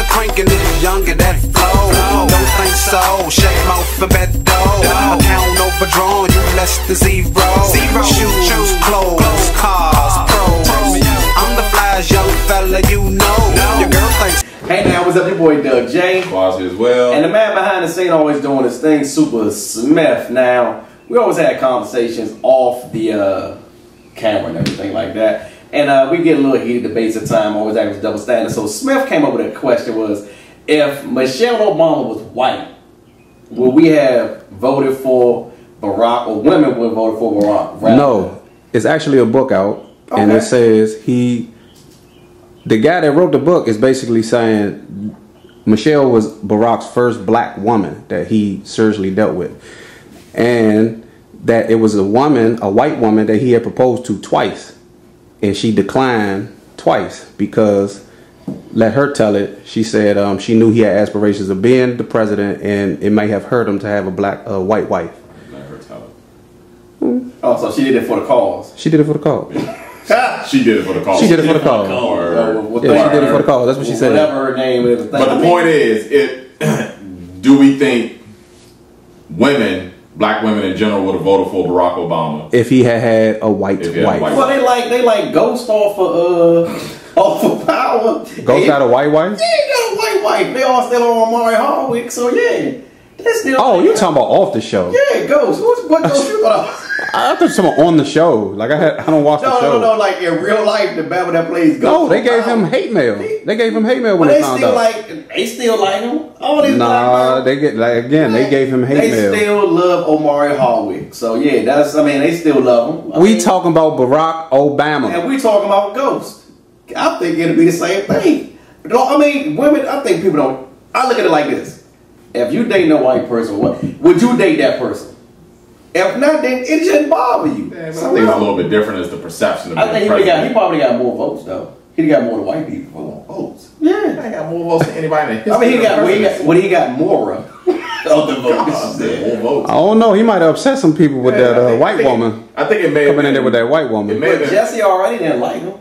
the cranking is younger that flow. Don't think so. Shut mouth and bet dough. Account overdrawn, you less than zero. Shoes, clothes, cars, pros. I'm the flyest young fella you know. Your girl thinks. Hey now, what's up? Your boy Doug J. Quasi as well. And the man behind the scene always doing his thing, Super Smith. Now, we always had conversations off the uh, camera and everything like that. And uh, we get a little heated debates at time, always act with double standard. So Smith came up with a question was, if Michelle Obama was white, would we have voted for Barack, or women would have voted for Barack? rather No, it's actually a book out, and it says he, the guy that wrote the book, is basically saying Michelle was Barack's first black woman that he seriously dealt with, and that it was a woman, a white woman that he had proposed to twice, and she declined twice because. Let her tell it. She said um, she knew he had aspirations of being the president, and it may have hurt him to have a black, uh, white wife. Let her tell it. than- Oh, so she did it for the cause. She did it for the cause. She did it for the cause. She did it for the cause. Or- what Yeah, she did it for the cause. That's what she said. Whatever her name is. but the point is, it. do we think women, black women in general, would have voted for Barack Obama? if he had had a white If he a wife. white Well, they like they like Ghost off of uh off of Power. Ghost got a white wife? Yeah, he got a white wife. They all still on Mari Hardwick, so yeah, they still. Oh, you talking about off the show? Yeah, Ghost. What's, what Ghost you thought? I thought about on the show. Like I had, I don't watch No, the show. no, no, no. like in real life, the Batman that plays Ghost. No, they gave him hate mail. They gave him hate mail when But they they found still out. like they still like him. All these nah, black they get like again. They gave him hate They mail. They still love Omari Hardwick. So yeah, that's I mean they still love him. I we mean, talking about Barack Obama. And we talking about ghosts. I think it'll be the same thing. No, I mean, women. I think people don't. I look at it like this: if you date a white person, what would you date that person? If not, then it shouldn't bother you. Yeah, but I think it's a little bit different as the perception of I think he, got, he probably got more votes though. He got more than white people. votes. Yeah. I got more votes than anybody in the history I mean, he of got, he got presidency. what he got more of of the votes. votes. I don't know. He might have upset some people with Yeah, that uh, think- I white think it- woman I think it may have coming in there with that white woman. It may But Jesse already didn't like him.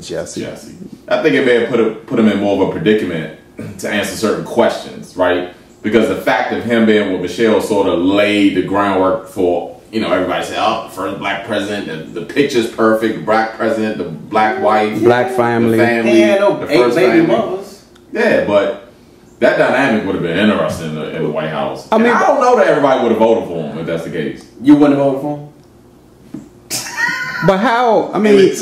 Jesse. Jesse. I think it may have put a, put him in more of a predicament to answer certain questions, right? Because the fact of him being with Michelle sort of laid the groundwork for, you know, everybody said, oh, the first black president, the, the picture's perfect, black president, the black wife, Black the family. family, had no the eight first baby family. mothers. Yeah, but that dynamic would have been interesting in the, in the White House. I I mean- mean, I don't know that everybody would have voted for him if that's the case. You wouldn't have voted for him. But how? I mean,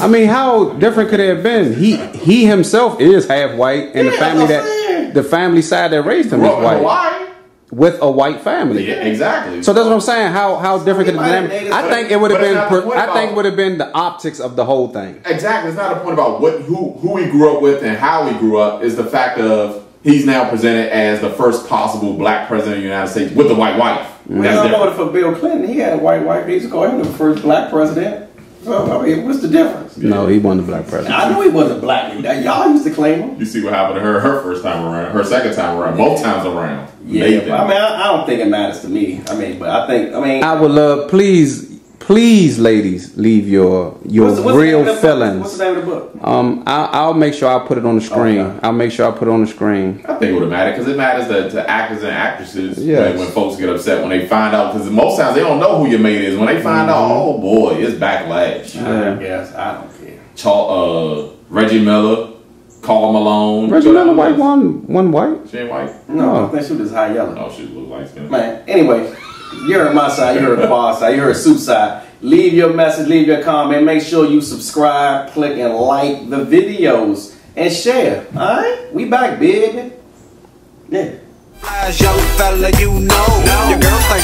I mean, how different could it have been? He he himself is half white, and the family that's what I'm saying. that the family side that raised him Grew is white Hawaii. with a white family. Yeah, exactly. So that's what I'm saying. How how different could he the dynamic? I think it would have been. the per- I think would have been the optics of the whole thing. Exactly. It's not a point about what who who he grew up with and how he grew up. Is the fact of he's now presented as the first possible black president of the United States with a white wife. When That's I different. voted for Bill Clinton, he had a white wife. He's used to call him the first black president. So, I mean, what's the difference? No, he wasn't the black president. I know he wasn't black. Y'all used to claim him. You see what happened to her her first time around, her second time around, both times around. Yeah, but I mean, I, I don't think it matters to me. I mean, but I think, I mean, I would love, please, please, ladies, leave your your what's what's real of the book? feelings. What's the name of the book? Um, I'll, I'll make sure I put it on the screen. Okay. I'll make sure I put it on the screen. I think it would have mattered because it matters to, to actors and actresses Yes. when, when folks get upset when they find out because most times they don't know who your mate is. When they find out, oh boy, it's backlash. I guess I don't care. Char- uh, Reggie Miller, Karl Malone. Reggie Miller, white one, one white. She ain't white. No, Oh. I think she was high yellow. Oh, she look like skin. Man, anyway, you heard my side, you heard the bar side, you heard Soup side. Leave your message, leave your comment. Make sure you subscribe, click, and like the videos and share. All right, we back, baby. Yeah. Flyest young fella you know. Your girl